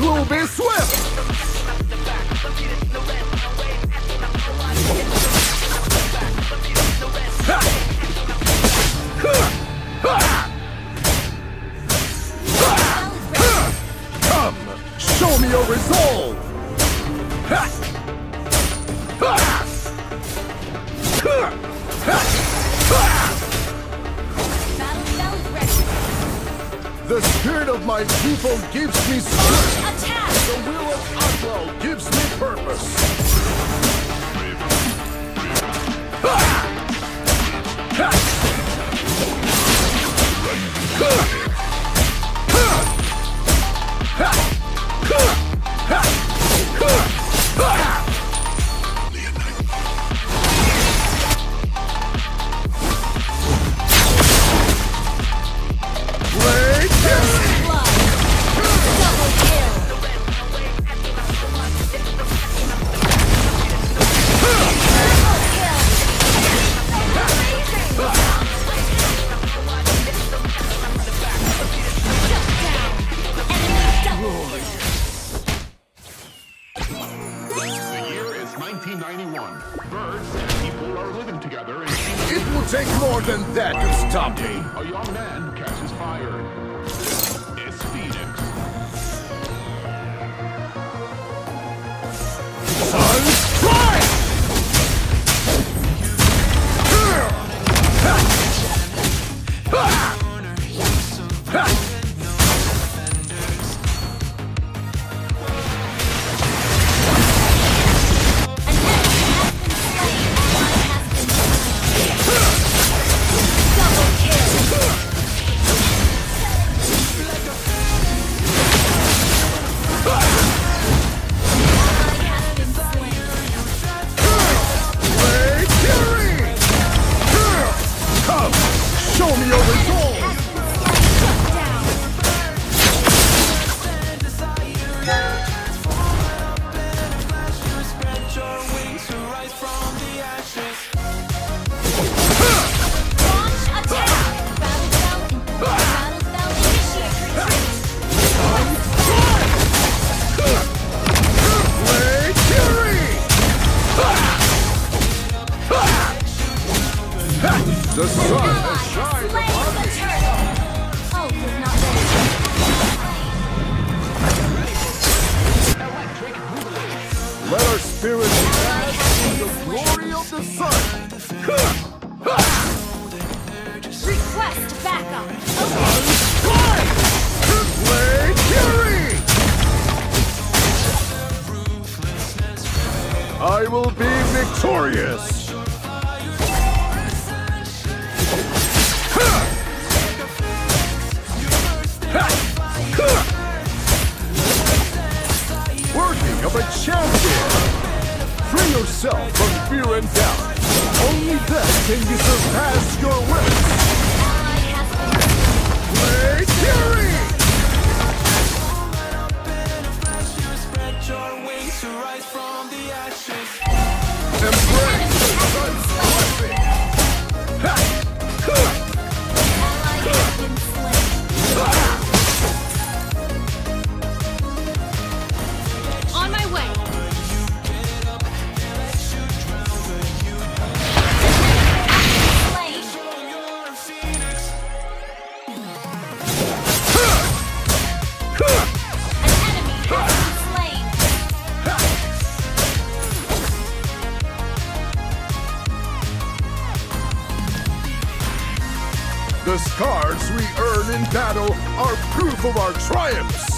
wrath will people gives me! The year is 1991. Birds and people are living together in It will take more than that to stop me! a young man catches fire. Ready. Let our spirits Ally dance has in been the glory of the sun! Request backup. Blade Fury! I will be victorious! Working of a champion! Free yourself from fear and doubt! Only then can you surpass your limits! Blade Fury! Embrace the sun's blessing! Ha! Of our triumphs!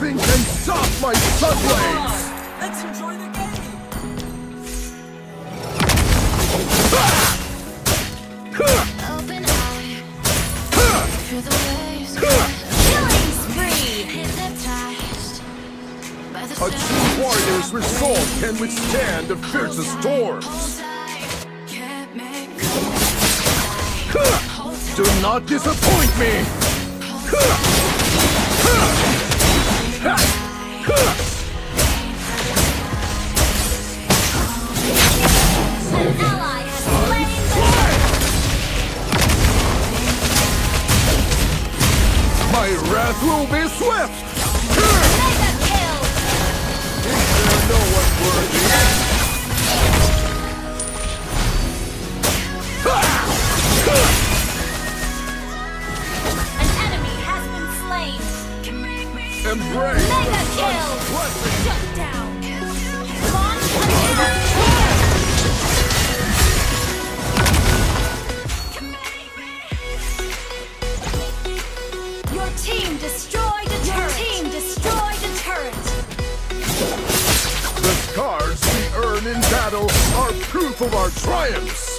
Nothing can stop my sunblades! Let's enjoy the game! Open eye. The waves. Killing spree! Hypnotized A true warrior's resolve can withstand the fiercest storms! Do not disappoint me! Embrace Mega kill! Shut down! Launch attack! Your team destroyed a turret! Your team destroyed a turret! The scars we earn in battle are proof of our triumphs.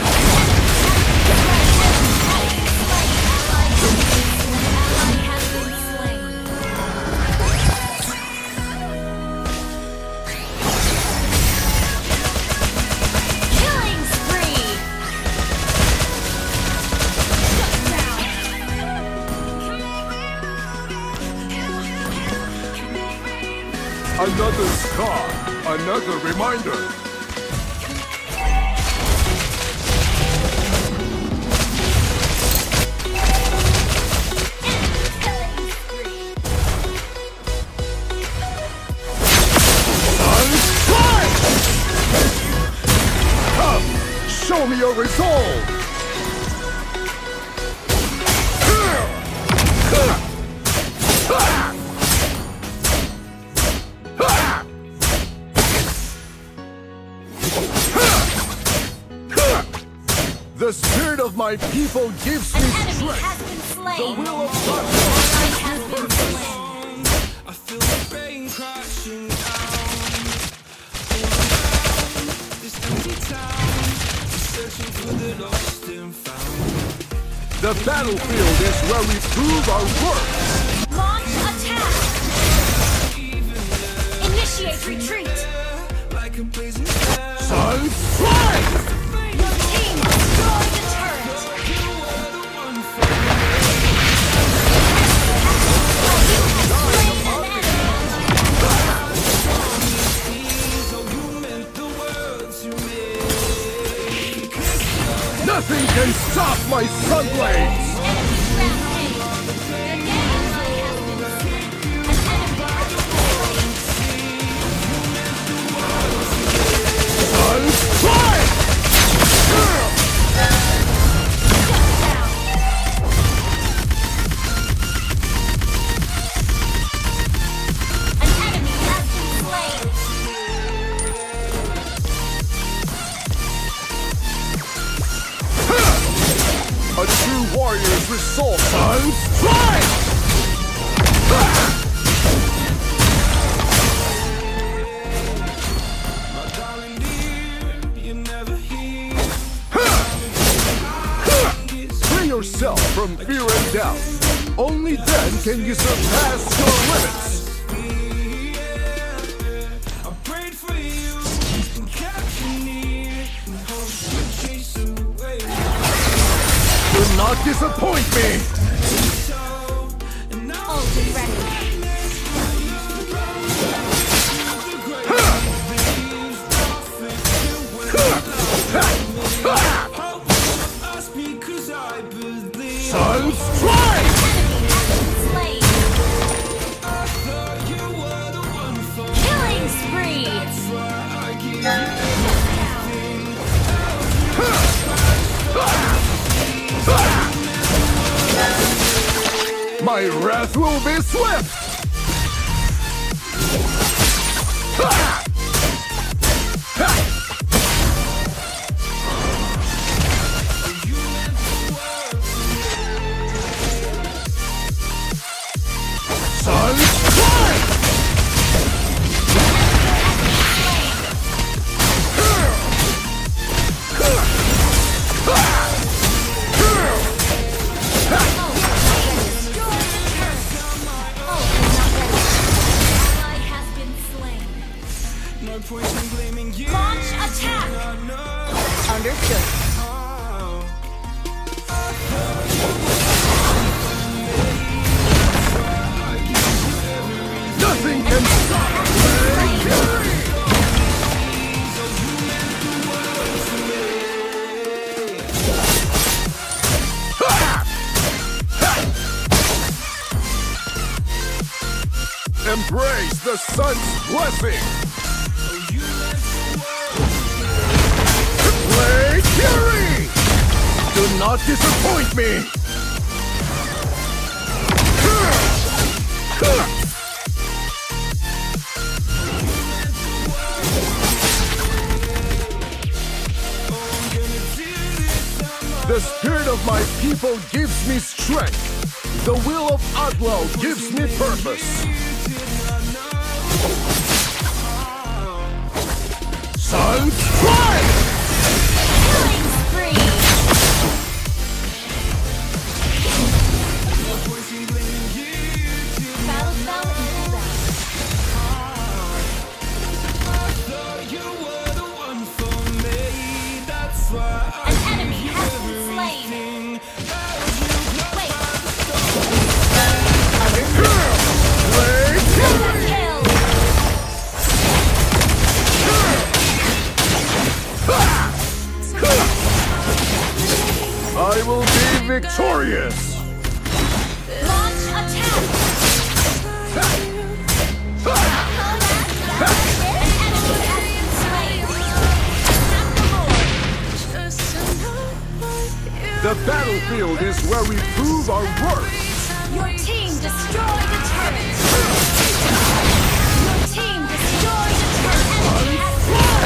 Another scar, another reminder. Show me your resolve! Of my people gives An me enemy strength. has been The will of Ally God. has been slain! I feel the rain crashing down this empty town. Searching for the lost and found. The battlefield is where we prove our worth. Can you surpass My wrath will be swift! Ha! Embrace the sun's blessing! Blade Fury! Do not disappoint me! The spirit of my people gives me strength. The will of Adlo gives me purpose. Sunstrike! Killing spree! Battle An enemy has been slain. Victorious! Launch attack! An enemy has been slain. Attack the The battlefield is where we prove our worth! Your team destroyed a turret. Your team destroyed a turret.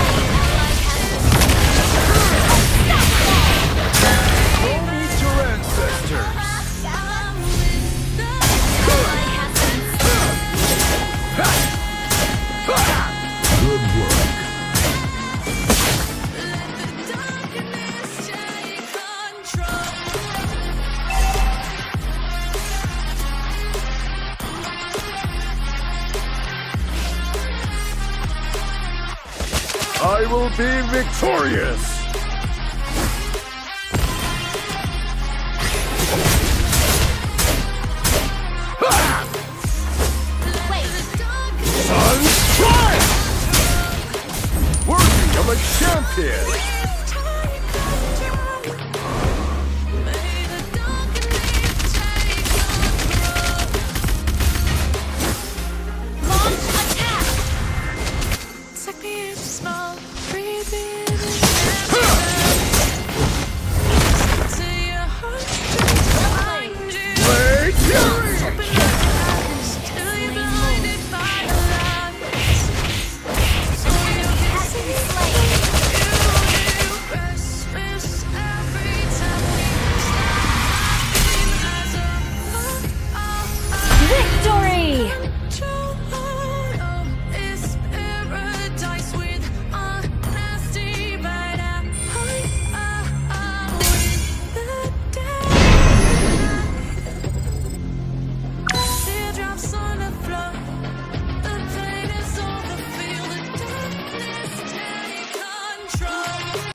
Will be victorious!